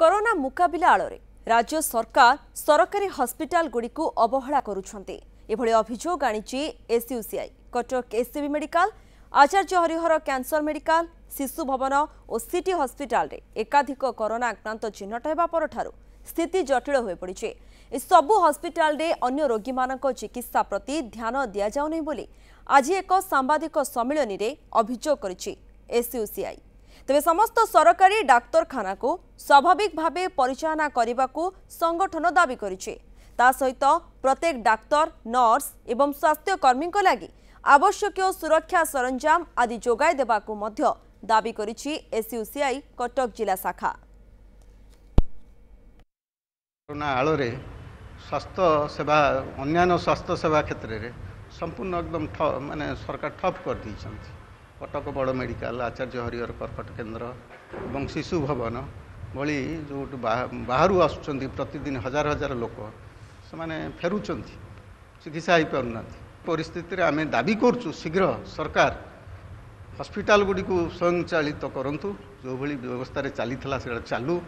corona ମୁକାବିଲା ଆଳରେ ରାଜ୍ୟ ସରକାର ସରକାରୀ ହସ୍ପିଟାଲଗୁଡ଼ିକୁ ଅବହେଳା କରୁଛନ୍ତି ଏଭଳି ଅଭିଯୋଗ ଆଣିଛି SUCI Cuttack SCB medical Acharya Harihar cancer medical Shishu Bhawan ଓ ସିଟି ହସ୍ପିଟାଲରେ ଏକାଧିକ କରୋନା ଆକ୍ରାନ୍ତ ଚିହ୍ନଟ ହେବା ପରଠାରୁ ସ୍ଥିତି ଜଟିଳ ହୋଇ ପଡ଼ିଛି ଏସବୁ ହସ୍ପିଟାଲରେ ଅନ୍ୟ ରୋଗୀମାନଙ୍କ ଚିକିତ୍ସା ପ୍ରତି ଧ୍ୟାନ ଦିଆଯାଉନାହିଁ ବୋଲି ଆଜି ଏକ ସାମ୍ବାଦିକ ସମ୍ମିଳନୀରେ ଅଭିଯୋଗ କରିଛି ଏସ୍ୟୁସିଆଇ তবে সমস্ত সরকারি ডাক্তারখানা স্বাভাবিক ভাবে পরিচালনা করা সংগঠন দাবি করেছে তা সহ প্রত্যেক ডাক্তার নর্স এবং স্বাস্থ্যকর্মী লাগি আবশ্যকীয় সুরক্ষা সরঞ্জাম আদি যোগাই দেওয়া দাবি করেছে এসইউসিআই কটক জেলা শাখা করোনা আড়ে স্বাস্থ্য সেবা অন্যান্য স্বাস্থ্য সেবা ক্ষেত্রে সম্পূর্ণ একদম মানে সরকার ঠপ করে দিয়েছেন কটক বড় মেডিকাল আচার্য হরিহর কর্କଟ କେନ୍ଦ୍ର ଏବଂ ଶିଶୁ ଭବନ ଭଳି ଯେଉଁଠୁ ବାହାରୁ ଆସୁଛନ୍ତି ପ୍ରତିଦିନ ହଜାର ହଜାର ଲୋକ ସେମାନେ ଫେରୁଛନ୍ତି ଚିକିତ୍ସା ହୋଇପାରୁନାହାନ୍ତି ପରିସ୍ଥିତିରେ ଆମେ ଦାବି କରୁଛୁ ଶୀଘ୍ର ସରକାର ହସ୍ପିଟାଲ ଗୁଡ଼ିକୁ ସ୍ୱୟଂଚାଳିତ କରନ୍ତୁ ଯେଉଁଭଳି ବ୍ୟବସ୍ଥାରେ ଚାଲିଥିଲା ସେଇଟା ଚାଲୁ